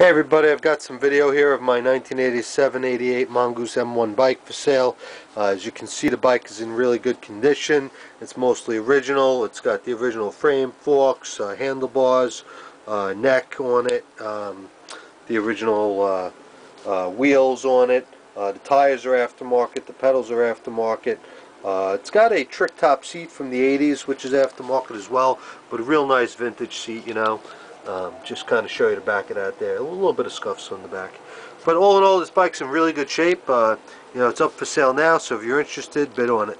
Hey everybody, I've got some video here of my 1987-88 Mongoose M1 bike for sale. Uh, as you can see the bike is in really good condition. It's mostly original. It's got the original frame, forks, uh, handlebars, uh, neck on it, um, the original uh, uh, wheels on it. Uh, the tires are aftermarket, the pedals are aftermarket. it's got a trick top seat from the 80s which is aftermarket as well, but a real nice vintage seat, you know. Um, just kind of show you the back of that there. A little bit of scuffs on the back. But all in all, this bike's in really good shape. Uh, you know, it's up for sale now, so if you're interested, bid on it.